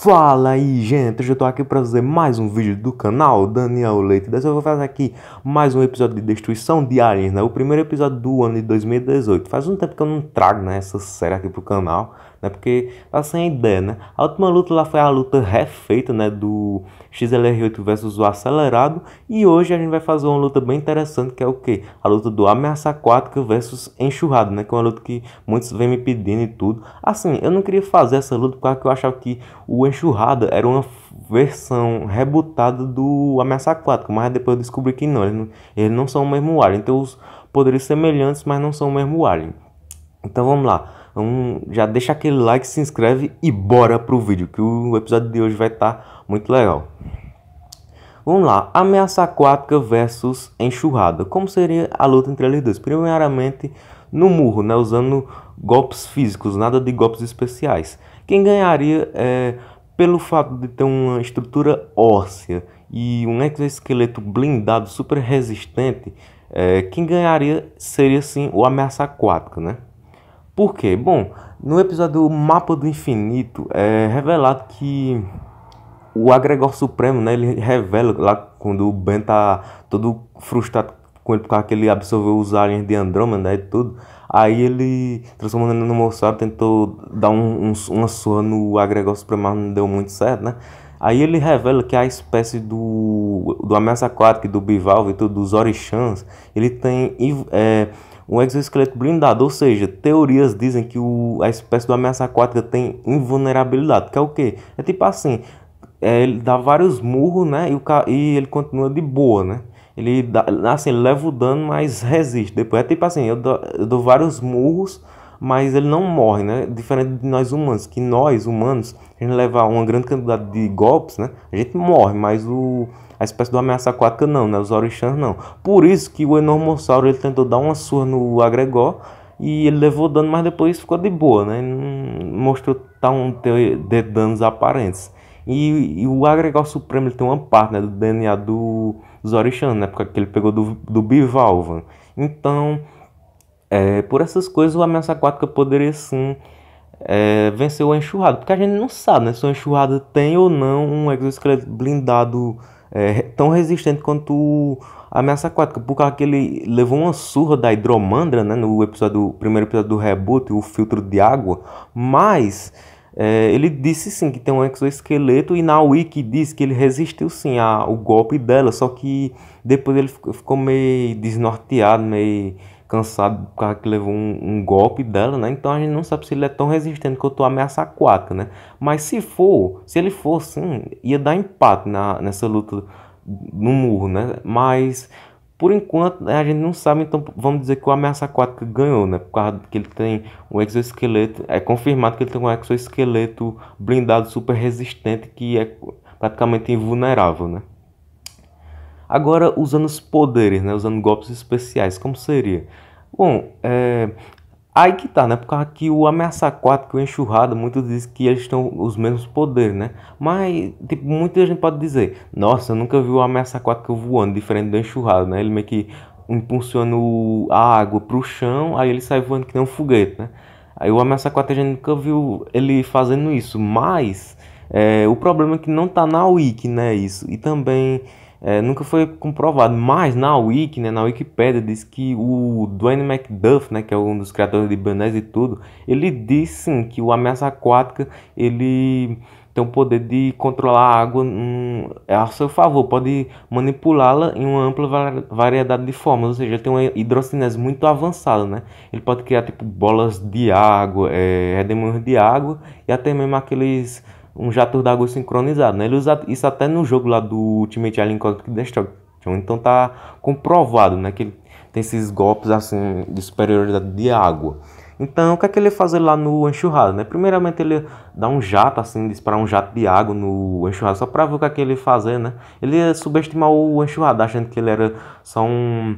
Fala aí, gente! Hoje eu tô aqui pra fazer mais um vídeo do canal Daniel Leite. Dessa eu vou fazer aqui mais um episódio de Destruição de Aliens, né? O primeiro episódio do ano de 2018. Faz um tempo que eu não trago, né, essa série aqui pro canal né? Porque tá sem ideia, né? A última luta lá foi a luta refeita, né? Do XLR8 versus o Acelerado. E hoje a gente vai fazer uma luta bem interessante, que é o que? A luta do Ameaça Aquática versus Enxurrado, né? Que é uma luta que muitos vêm me pedindo e tudo. Assim, eu não queria fazer essa luta porque eu achava que o Enxurrada era uma versão rebutada do Ameaça Aquática. Mas depois eu descobri que não, eles não, eles não são o mesmo alien. Então os poderes semelhantes, mas não são o mesmo alien. Então vamos lá. Então já deixa aquele like, se inscreve e bora pro vídeo, que o episódio de hoje vai estar tá muito legal. Vamos lá, ameaça aquática versus enxurrada. Como seria a luta entre eles dois? Primeiramente, no murro, né, usando golpes físicos, nada de golpes especiais. Quem ganharia é pelo fato de ter uma estrutura óssea e um exoesqueleto blindado super resistente, é, quem ganharia seria sim o ameaça aquática, né? Por quê? Bom, no episódio Mapa do Infinito é revelado que o agregor supremo, né, ele revela lá quando o Ben tá todo frustrado com ele por causa que ele absorveu os aliens de Andromeda e tudo. Aí ele, transformando no moçado, tentou dar um, um, uma surra no agregor supremo, mas não deu muito certo, né? Aí ele revela que a espécie do, do ameaça aquática, do bivalve e tudo, dos orixãs, ele tem é, um exoesqueleto blindado, ou seja, teorias dizem que o, a espécie do ameaça aquática tem invulnerabilidade, que é o que? É tipo assim, é, ele dá vários murros, né, e, o, e ele continua de boa, né? Ele dá, assim, leva o dano, mas resiste. Depois é tipo assim, eu dou, eu dou vários murros, mas ele não morre, né? Diferente de nós humanos, que nós humanos, a gente leva uma grande quantidade de golpes, né? A gente morre, mas o a espécie do ameaça aquática não, né? Os orixãs não. Por isso que o enormossauro ele tentou dar uma surra no agregor e ele levou dano, mas depois ficou de boa, né? Não mostrou ter de danos aparentes. E, e, o agregor supremo ele tem uma parte né, do DNA do, dos orixãs, né? Porque ele pegou do, do bivalva. Então, é, por essas coisas, o ameaça aquática poderia sim é, vencer o enxurrado. Porque a gente não sabe né, se o enxurrado tem ou não um exoesqueleto blindado é, tão resistente quanto a ameaça aquática, por causa que ele levou uma surra da hidromandra, né, no episódio, primeiro episódio do reboot, o filtro de água, mas é, ele disse sim que tem um exoesqueleto e na wiki diz que ele resistiu sim ao golpe dela, só que depois ele ficou meio desnorteado, meio cansado por causa que levou um, um, golpe dela, né? Então a gente não sabe se ele é tão resistente quanto a ameaça aquática, né? Mas se for, se ele for sim, ia dar empate na, nessa luta no murro, né? Mas por enquanto né, a gente não sabe, então vamos dizer que o ameaça aquática ganhou, né? Por causa que ele tem um exoesqueleto, é confirmado que ele tem um exoesqueleto blindado super resistente que é praticamente invulnerável, né? Agora, usando os poderes, né? Usando golpes especiais, como seria? Bom, é... Aí que tá, né? Por causa que o ameaça aquático e o enxurrada, muitos dizem que eles têm os mesmos poderes, né? Mas, tipo, muita gente pode dizer, nossa, eu nunca vi o ameaça aquático voando, diferente do enxurrada, né? Ele meio que impulsiona a água pro chão, aí ele sai voando que nem um foguete, né? Aí o ameaça aquático a gente nunca viu ele fazendo isso, mas é, o problema é que não tá na wiki, né? Isso. E também é, nunca foi comprovado, mas na Wiki, né, na Wikipedia, diz que o Dwayne McDuff, né, que é um dos criadores de Banés e tudo, ele diz sim que o ameaça aquática ele tem o poder de controlar a água um, a seu favor, pode manipulá-la em uma ampla variedade de formas, ou seja, tem uma hidrocinese muito avançada, né? Ele pode criar tipo bolas de água, é, de água e até mesmo aqueles um jato d'água sincronizado, né? Ele usa isso até no jogo lá do Ultimate Alien Cosmic Destruction. Então tá comprovado, né? Que ele tem esses golpes assim de superioridade de água. Então, o que é que ele fazer lá no enxurrado, né? Primeiramente, ele dá um jato, assim, disparar um jato de água no enxurrado, só para ver o que é que ele fazer, né? Ele ia subestimar o enxurrado, achando que ele era só um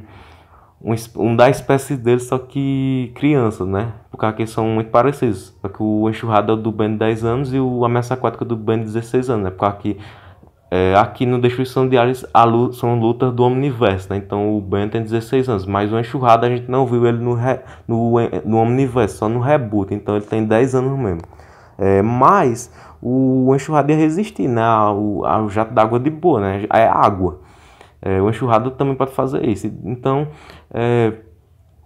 um, um da espécie dele, só que crianças, né? Porque são muito parecidos. Só que o enxurrado é do Ben de 10 anos e o ameaça aquática do Ben de 16 anos, né? Porque aqui, é, aqui no Destruição de Aliens luta, são lutas do Omniverse, né? Então o Ben tem 16 anos, mas o enxurrado a gente não viu ele no, re, no, no Omniverse, só no reboot. Então ele tem 10 anos mesmo. É, mas o enxurrado ia resistir, né? Ao, ao jato d'água de boa, né? É água. É, o enxurrado também pode fazer isso. Então, é,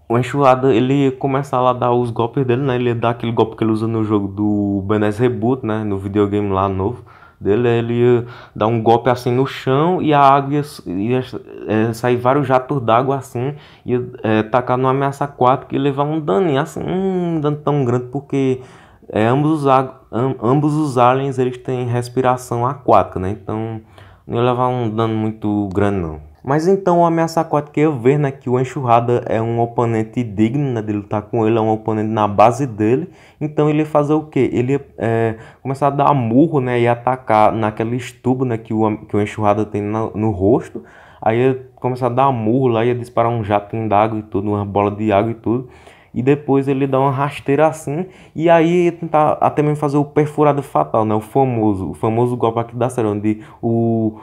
o enxurrada ele ia começar lá a dar os golpes dele, né? Ele dar aquele golpe que ele usa no jogo do Benes Reboot, né? No videogame lá novo dele. Ele ia dar um golpe assim no chão e a água ia, ia é, sair vários jatos d'água assim. Ia é, tacar numa ameaça aquática e levar um daninho assim, um dano tão grande porque é, ambos, os, ambos os aliens eles têm respiração aquática, né? Então não ia levar um dano muito grande não. Mas então o ameaça aquática ia ver né, que o Enxurrada é um oponente digno né, de lutar com ele, é um oponente na base dele. Então ele ia fazer o quê? Ele ia é, começar a dar murro né, e atacar naquele estubo né, que, o, que o Enxurrada tem no, no rosto. Aí ia começar a dar murro lá, ia disparar um jatinho d'água e tudo, uma bola de água e tudo. E depois ele dá uma rasteira assim. E aí tentar até mesmo fazer o perfurado fatal, né? O famoso, o famoso golpe aqui da série, onde o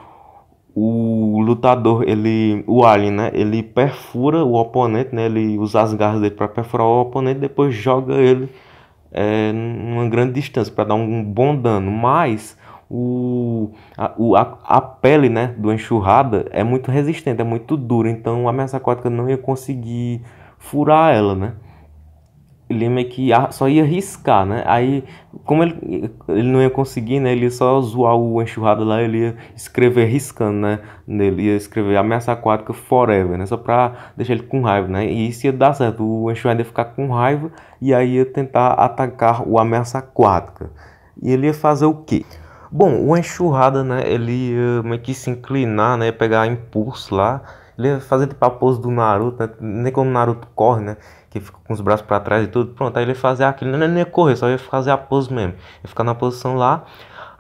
o lutador, ele, o alien, né, ele perfura o oponente, né, ele usa as garras dele para perfurar o oponente, depois joga ele é, numa grande distância para dar um bom dano, mas o, a, o, a, a, pele, né, do enxurrada é muito resistente, é muito dura, então a ameaça aquática não ia conseguir furar ela, né meio que só ia riscar, né? Aí, como ele, ele não ia conseguir, né? Ele ia só zoar o enxurrado lá, ele ia escrever riscando, né? Ele ia escrever ameaça aquática forever, né? Só pra deixar ele com raiva, né? E isso ia dar certo, o enxurrado ia ficar com raiva e aí ia tentar atacar o ameaça aquática. E ele ia fazer o quê? Bom, o enxurrada, né? Ele ia meio que se inclinar, né? Pegar impulso lá. Ele ia fazer tipo a pose do Naruto, né? Nem como o Naruto corre, né? Que fica com os braços para trás e tudo. Pronto, aí ele fazia aquilo, não ia correr, só ia fazer a pose mesmo. Ia ficar na posição lá.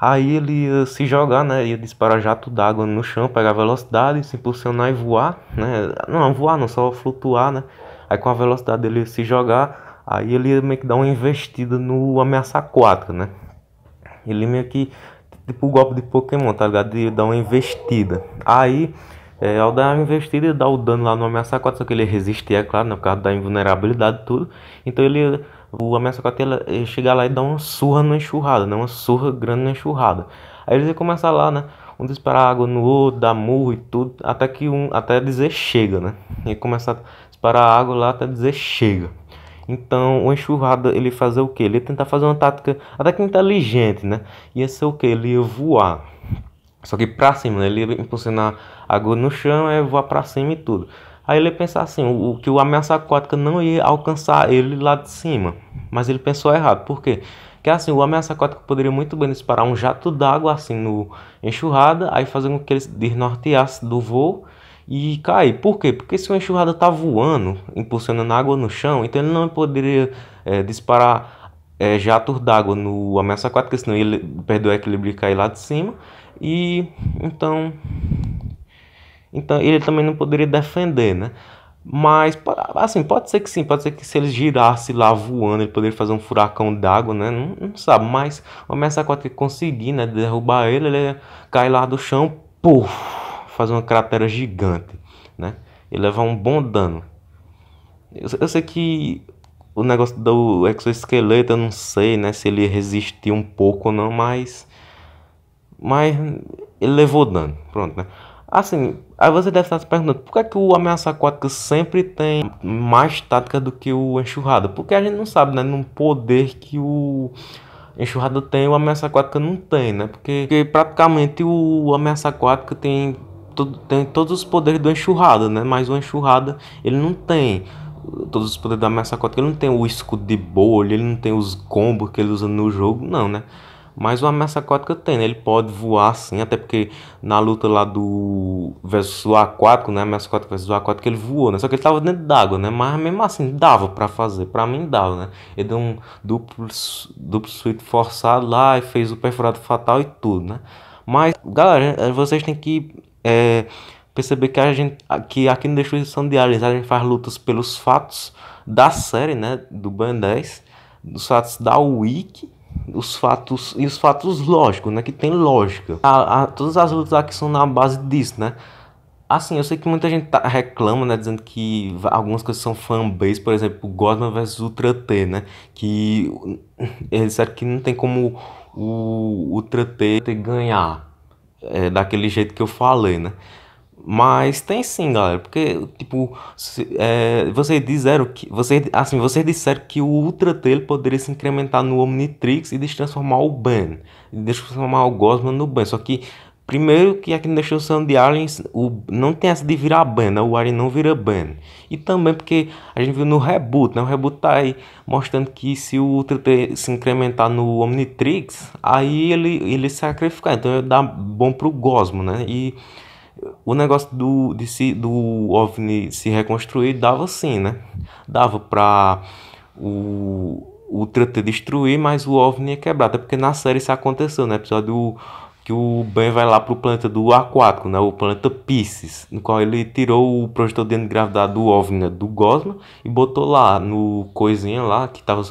Aí ele ia se jogar, né? Ia disparar jato d'água no chão, pegar velocidade, se impulsionar e voar, né? Não, voar não, só flutuar, né? Aí com a velocidade dele ia se jogar, aí ele ia meio que dar uma investida no ameaça aquática, né? Ele meio que, tipo o golpe de Pokémon, tá ligado? De dar uma investida. Aí é, ao dar a investida e dar o dano lá no ameaça 4, só que ele resistia, é claro, né, por causa da invulnerabilidade e tudo. Então ele, o ameaça 4 ele, ele chega lá e dá uma surra na enxurrada, né, uma surra grande na enxurrada. Aí eles iam começar lá, né, um disparar água no outro, dar murro e tudo, até que um, até dizer chega, né. E começar a disparar água lá até dizer chega. Então, o enxurrada ele fazer o que? Ele ia tentar fazer uma tática até que inteligente, né? Ia ser o que? Ele ia voar. Só que pra cima, né? ele impulsionar água no chão é voar para cima e tudo. Aí ele pensar assim, o, que o ameaça aquática não ia alcançar ele lá de cima. Mas ele pensou errado. Por quê? Que assim, o ameaça aquática poderia muito bem disparar um jato d'água assim no enxurrada, aí fazer com que ele desnorteasse do voo e cair. Por quê? Porque se o enxurrada tá voando, impulsionando água no chão, então ele não poderia é, disparar é, jatos d'água no ameaça aquática, senão ele perdeu o equilíbrio e cair lá de cima. E então então ele também não poderia defender, né? Mas, assim, pode ser que sim, pode ser que se ele girasse lá voando, ele poderia fazer um furacão d'água, né? Não, não, sabe, mas o ameaça aquática conseguir, né? Derrubar ele, ele cai lá do chão, puf, fazer uma cratera gigante, né? E levar um bom dano. Eu, eu sei que o negócio do exoesqueleto, eu não sei, né? Se ele resistiu um pouco ou não, mas... Mas ele levou dano, pronto, né? Assim, aí você deve estar se perguntando por que, é que o ameaça aquática sempre tem mais tática do que o enxurrada? Porque a gente não sabe, né? No poder que o enxurrada tem, o ameaça aquática não tem, né? Porque, porque praticamente o ameaça aquática tem, tem todos os poderes do enxurrada, né? Mas o enxurrada ele não tem todos os poderes da ameaça aquática, ele não tem o escudo de bolha, ele não tem os combos que ele usa no jogo, não, né? Mas o ameaça aquática tem, né? Ele pode voar sim, até porque na luta lá do versus o aquático, né? Ameaça aquática versus o aquático, ele voou, né? Só que ele tava dentro d'água, né? Mas mesmo assim, dava para fazer. para mim dava, né? Ele deu um duplo, duplo suíte forçado lá e fez o perfurado fatal e tudo, né? Mas, galera, vocês têm que é, perceber que a gente, que aqui no Destruição de Aliens, a gente faz lutas pelos fatos da série, né? Do Ben 10, dos fatos da Wiki os fatos e os fatos lógicos, né? Que tem lógica. A, a, todas as lutas aqui são na base disso, né? Assim, eu sei que muita gente tá, reclama, né? Dizendo que algumas coisas são fanbase, por exemplo, Godman vs Ultra T, né? Que eles disseram que não tem como o Ultra T ganhar é, daquele jeito que eu falei, né? Mas tem sim, galera, porque, tipo, se, é, vocês disseram que, vocês, assim, vocês disseram que o Ultra T poderia se incrementar no Omnitrix e transformar o Ben, transformar o Gosman no Ben, só que Primeiro que aqui no Destruição de Aliens o, não tem essa de virar Ben, né? o Alien não vira Ben. E também porque a gente viu no reboot, né? O reboot tá aí mostrando que se o Ultra se incrementar no Omnitrix, aí ele, ele sacrificar. Então dá bom pro Gosmo, né? E o negócio do, de se, do OVNI se reconstruir dava sim, né? Dava pra o, o Ultra destruir, mas o OVNI ia quebrar. Até porque na série isso aconteceu, né? Episódio que o Ben vai lá pro planeta do aquático, né, o planeta Pisces, no qual ele tirou o projetor de gravidade do OVNI, né, do Gosma, e botou lá no coisinha lá que tava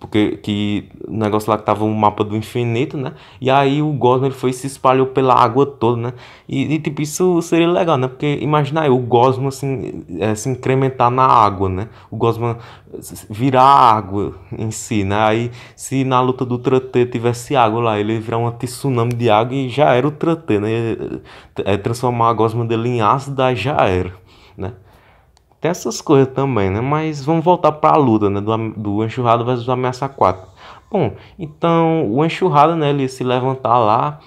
porque que o negócio lá que tava um mapa do infinito, né? E aí o Gosma ele foi se espalhou pela água toda, né? E, e tipo, isso seria legal, né? Porque imagina aí o Gosma assim, é, se incrementar na água, né? O Gosma virar água em si, né? Aí se na luta do Tratê tivesse água lá, ele virar um tsunami de água e já era o Tratê, né? É, transformar a Gosma dele em ácido, aí já era, né? Tem essas coisas também, né? Mas vamos voltar para a luta, né? Do, do Enxurrada versus o Ameaça 4. Bom, então o Enxurrada, né? Ele se levantar lá.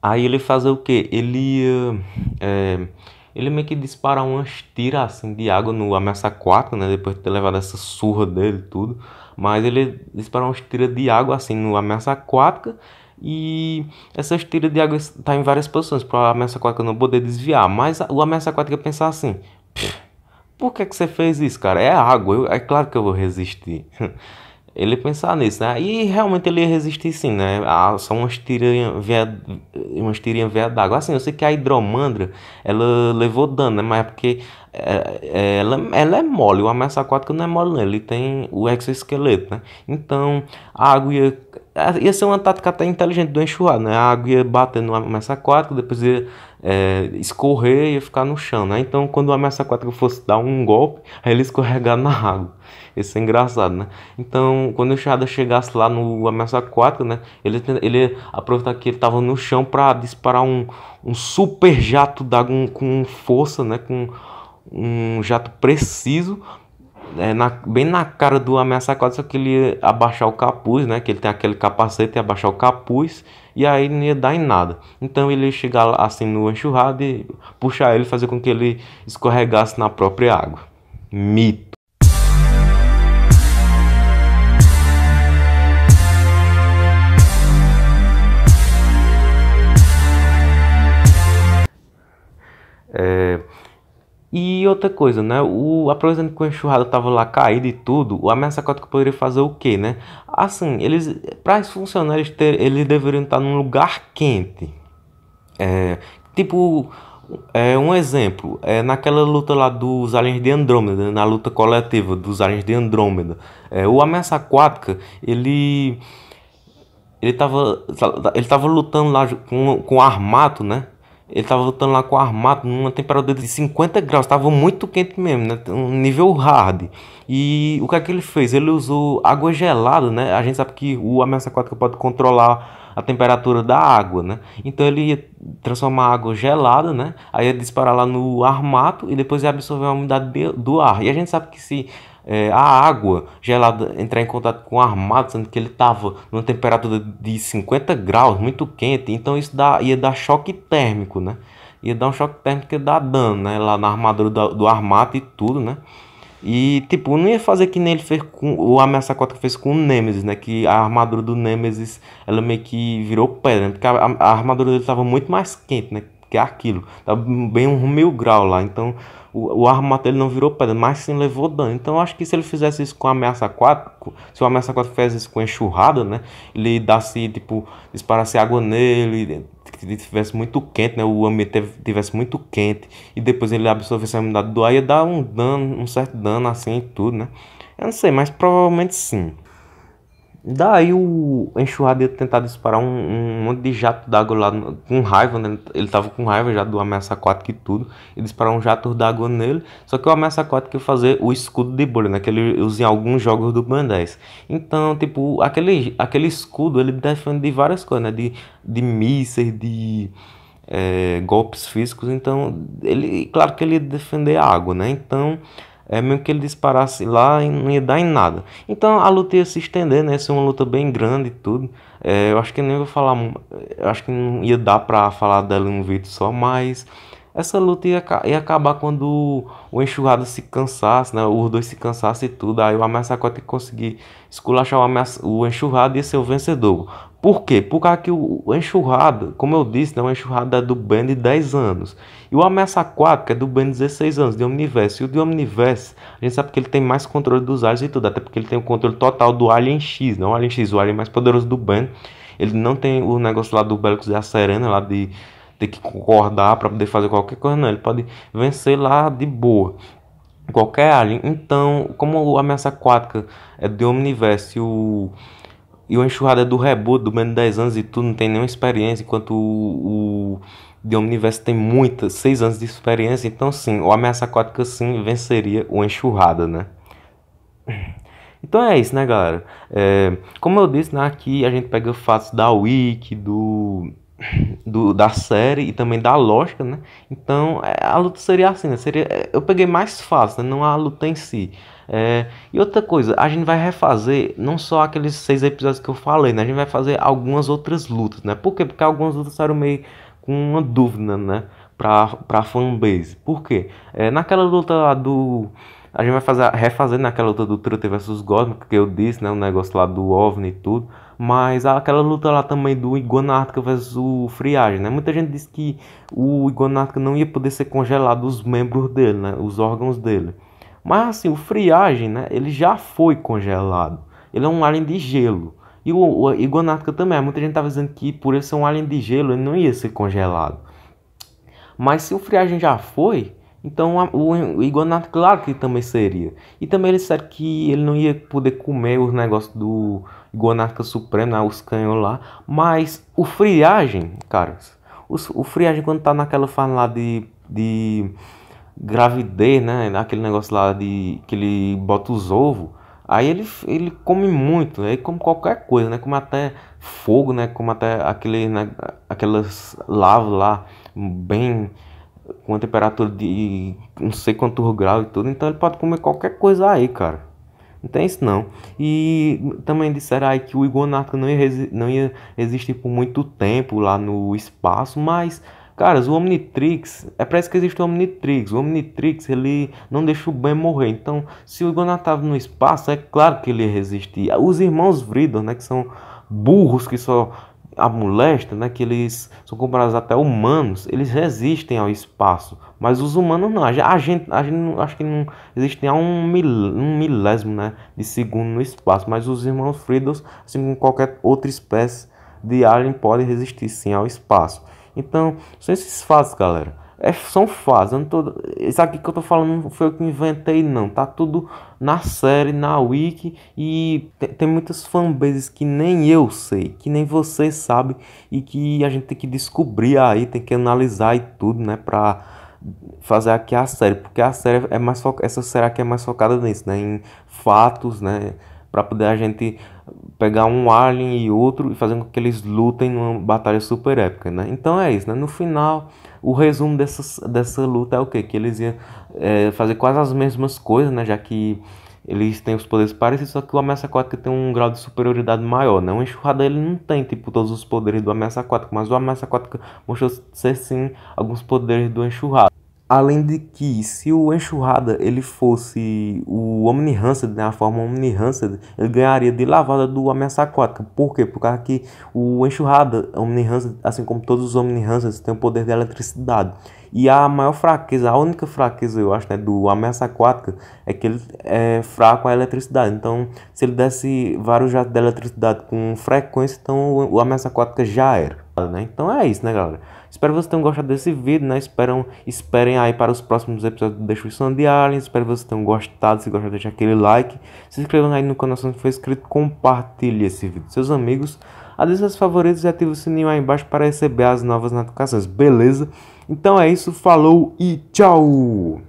Aí ele fazer o que? Ele é, ele meio que dispara umas tiras assim de água no Ameaça 4, né? Depois de ter levado essa surra dele tudo. Mas ele dispara umas tiras de água assim no Ameaça 4 e essas tiras de água tá em várias posições para o ameaça aquática não poder desviar. Mas o ameaça aquática pensar assim: por que, que você fez isso, cara? É água, eu, é claro que eu vou resistir. ele pensar nisso, né? E realmente ele ia resistir sim, né? Ah, só umas tirinhas veia, umas tirinhas veia d'água. Assim, eu sei que a hidromandra, ela levou dano, né? Mas é porque é, é, ela, ela é mole, o ameaça aquática não é mole, não. Ele tem o exoesqueleto, né? Então, a água ia... Ia ser uma tática até inteligente do enxurrado, né? A água ia bater no ameaça aquática, depois ia é, escorrer e ia ficar no chão, né? Então, quando o ameaça aquática fosse dar um golpe, aí ele escorregar na água. Isso é engraçado, né? Então, quando o Enxurrada chegasse lá no ameaça aquática, né? Ele, ele ia aproveitar que ele estava no chão para disparar um, um super jato d'água com força, né? Com um jato preciso é, na, bem na cara do ameaça aquática, só que ele ia abaixar o capuz, né? Que ele tem aquele capacete e abaixar o capuz e aí não ia dar em nada. Então ele ia chegar assim no enxurrado e puxar ele, fazer com que ele escorregasse na própria água. Mito. É, e outra coisa, né? O, aproveitando que o enxurrado tava lá caído e tudo, o ameaça aquática poderia fazer o quê, né? Assim, eles, para isso funcionar, eles, ter, eles deveriam estar num lugar quente. É, tipo, é, um exemplo, é naquela luta lá dos aliens de Andrômeda, na luta coletiva dos aliens de Andrômeda. É, o ameaça aquática, ele ele tava, ele tava lutando lá com, com armato, né? Ele tava lutando lá com armado numa temperatura de 50 graus, tava muito quente mesmo, né? Um nível hard. E o que é que ele fez? Ele usou água gelada, né? A gente sabe que o ameaça aquática pode controlar a temperatura da água, né? Então ele ia transformar a água gelada, né? Aí ia disparar lá no armato e depois ia absorver a umidade do ar. E a gente sabe que se é, a água gelada entrar em contato com o armado, sendo que ele estava numa temperatura de 50 graus, muito quente, então isso dá, ia dar choque térmico, né? Ia dar um choque térmico que ia dar dano, né? Lá na armadura do, do armato e tudo, né? E, tipo, não ia fazer que nem ele fez com o Ameaça Aquática fez com o Nemesis, né? Que a armadura do Nemesis, ela meio que virou pedra, né? Porque a, a armadura dele estava muito mais quente, né? Que aquilo. Tava bem um mil grau lá, então o, o armamento dele não virou pedra, mas sim levou dano. Então eu acho que se ele fizesse isso com a ameaça 4, se o ameaça 4 fizesse isso com enxurrada, né? Ele dasse, tipo, disparasse água nele, que tivesse muito quente, né? O ambiente tivesse muito quente e depois ele absorvesse a umidade do ar, ia dar um dano, um certo dano assim e tudo, né? Eu não sei, mas provavelmente sim. Daí o enxurrado ia tentar disparar um, um monte de jato d'água lá no- com raiva, né? Ele tava com raiva já do ameaça aquática e tudo. E disparar um jato d'água nele. Só que o ameaça aquática ia fazer o escudo de bolha, né? Que ele usa em alguns jogos do Ben 10. Então, tipo, aquele, aquele escudo ele defende de várias coisas, né? De, de mísseis, de é, golpes físicos. Então, ele, claro que ele ia defender a água, né? Então é mesmo que ele disparasse lá e não ia dar em nada. Então a luta ia se estender, né? Ia ser uma luta bem grande e tudo. É, eu acho que nem vou falar, eu acho que não ia dar pra falar dela em um vídeo só, mas essa luta ia, ia acabar quando o Enxurrada se cansasse, né? Os dois se cansassem e tudo. Aí o Ameaça ia conseguir esculachar o, o Enxurrada e ser o vencedor. Por quê? Por causa que o, Enxurrada, como eu disse, né? O Enxurrada é do Ben de 10 anos. E o Ameaça Aquática é do Ben de 16 anos, de Omniverse. E o de Omniverse, a gente sabe que ele tem mais controle dos aliens e tudo, até porque ele tem o controle total do Alien X, não o Alien X, o Alien mais poderoso do Ben. Ele não tem o negócio lá do Bellicus e a Serena, lá de ter que concordar para poder fazer qualquer coisa, não. Ele pode vencer lá de boa. Qualquer alien. Então, como o Ameaça Aquática é do Omniverse e o, e o Enxurrada do reboot, do menos 10 anos e tudo, não tem nenhuma experiência, enquanto o, o The Omniverse tem muitas, 6 anos de experiência, então sim, o Ameaça Aquática sim venceria o Enxurrada, né? Então é isso, né, galera? É, como eu disse, né, aqui a gente pega fatos da Wiki, do, do, da série e também da lógica, né? Então é, a luta seria assim, né? Seria, é, eu peguei mais fácil, né? Não a luta em si. É, e outra coisa, a gente vai refazer não só aqueles seis episódios que eu falei, né? A gente vai fazer algumas outras lutas, né? Por quê? Porque algumas lutas saíram meio com uma dúvida, né? Pra, pra fanbase. Por quê? É, naquela luta lá do. A gente vai fazer, refazer naquela luta do Truth versus Godman, que eu disse, né? O negócio lá do OVNI e tudo. Mas aquela luta lá também do Iguanártica versus o Friagem, né? Muita gente disse que o Iguanártica não ia poder ser congelado os membros dele, né? Os órgãos dele. Mas assim, o Friagem, né? Ele já foi congelado. Ele é um alien de gelo. E o, o também. Muita gente tava dizendo que por ele ser um alien de gelo, ele não ia ser congelado. Mas se o Friagem já foi, então o, Iguanato, claro que também seria. E também ele disseram que ele não ia poder comer os negócios do Iguanatica Supremo, né, os canhões lá. Mas o Friagem, cara, o, o Friagem quando tá naquela fase lá de, de gravidez, né, aquele negócio lá de que ele bota os ovos. Aí ele, ele come muito, ele come qualquer coisa, né? Come até fogo, né? Come até aquele, né? aquelas lavas lá, bem com uma temperatura de não sei quantos graus e tudo. Então ele pode comer qualquer coisa aí, cara. Não tem isso não. E também disseram aí que o Iguanarca não ia, não ia existir por muito tempo lá no espaço, mas, caras, o Omnitrix, é isso que existe o Omnitrix. O Omnitrix, ele não deixa o Ben morrer. Então, se o Iguanarca tava no espaço, é claro que ele ia resistir. Os irmãos Vridor, né, que são burros que só amolestam, né, que eles são comparados até humanos, eles resistem ao espaço. Mas os humanos não. A gen- a gente, a gente acho que não existe nem um, mil, um milésimo né, de segundo no espaço. Mas os irmãos Fridos, assim como qualquer outra espécie de alien, podem resistir sim ao espaço. Então, são esses fatos, galera. É, são fatos. Eu não tô, isso aqui que eu tô falando não foi eu que inventei, não. Tá tudo na série, na wiki. E tem, tem muitas fanbases que nem eu sei, que nem você sabe. E que a gente tem que descobrir aí, tem que analisar e tudo, né? Pra fazer aqui a série, porque a série é mais fo... essa série aqui é mais focada nisso, né, em fatos, né, para poder a gente pegar um alien e outro e fazer com que eles lutem numa batalha super épica, né? Então é isso, né? No final, o resumo dessa, dessa luta é o quê? Que eles iam é, fazer quase as mesmas coisas, né? Já que eles têm os poderes parecidos, só que o ameaça aquática tem um grau de superioridade maior, né? O enxurrada ele não tem, tipo, todos os poderes do ameaça aquática, mas o ameaça aquática mostrou ser, sim, alguns poderes do enxurrada. Além de que, se o Enxurrada ele fosse o Omni-Hansed, né, a forma Omni-Hansed, ele ganharia de lavada do Ameaça Aquática. Por quê? Por causa que o Enxurrada, Omni-Hansed, assim como todos os Omni-Hansed, tem o poder de eletricidade. E a maior fraqueza, a única fraqueza, eu acho, né, do Ameaça Aquática é que ele é fraco à eletricidade. Então, se ele desse vários jatos de eletricidade com frequência, então o Ameaça Aquática já era. né? Então é isso, né, galera? Espero que vocês tenham gostado desse vídeo, né? Esperam, esperem aí para os próximos episódios de Destruição de Aliens. Espero que vocês tenham gostado. Se gostar, deixa aquele like. Se inscrevam aí no canal se não for inscrito. Compartilhe esse vídeo com seus amigos. Adicione seus favoritos e ative o sininho aí embaixo para receber as novas notificações, beleza? Então é isso, falou e tchau!